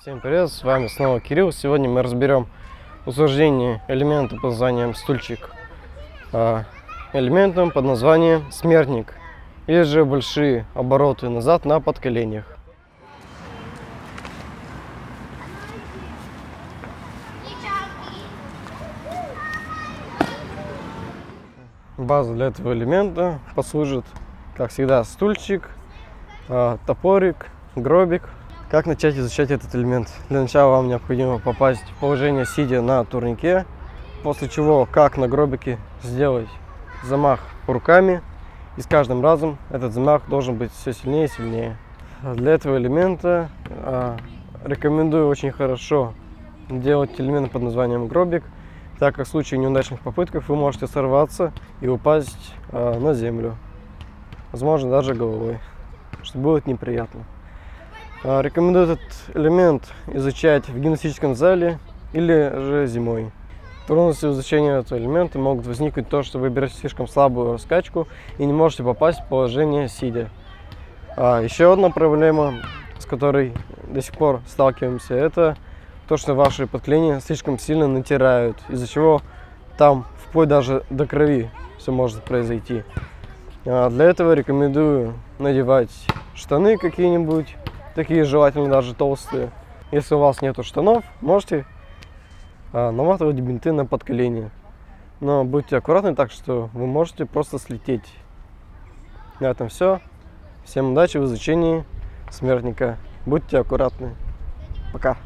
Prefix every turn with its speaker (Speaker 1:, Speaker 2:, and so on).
Speaker 1: Всем привет, с вами снова Кирилл. Сегодня мы разберем усложнение элемента под названием стульчик а, элементом под названием смертник или же большие обороты назад на подколенях. База для этого элемента послужит, как всегда, стульчик, а, топорик, гробик. Как начать изучать этот элемент? Для начала вам необходимо попасть в положение сидя на турнике, после чего, как на гробике, сделать замах руками. И с каждым разом этот замах должен быть все сильнее и сильнее. Для этого элемента а, рекомендую очень хорошо делать элемент под названием гробик, так как в случае неудачных попытков вы можете сорваться и упасть а, на землю, возможно даже головой, что будет неприятно. А, Рекомендую этот элемент изучать в гимнастическом зале или же зимой. Трудности в изучении этого элемента могут возникнуть то, что вы берете слишком слабую раскачку и не можете попасть в положение сидя. А еще одна проблема, с которой до сих пор сталкиваемся, это то, что ваши подкления слишком сильно натирают, из-за чего там вплоть даже до крови все может произойти. А для этого рекомендую надевать штаны какие-нибудь, такие желательно даже толстые. Если у вас нету штанов, можете а, наматывать бинты на подколени. Но будьте аккуратны, так что вы можете просто слететь. На этом все. Всем удачи в изучении смертника. Будьте аккуратны. Пока.